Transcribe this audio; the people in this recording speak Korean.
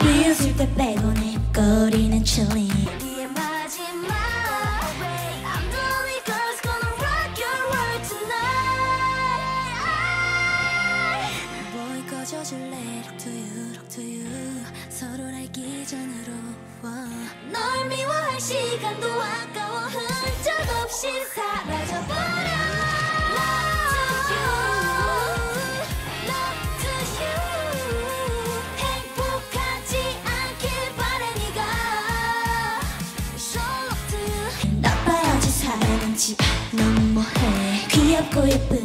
비웃을 때 빼곤 해거리는 chilling 서로를 알기 전으로 널 미워할 시간도 아까워. 흔적 없이 사라져버 ち何もへ。んい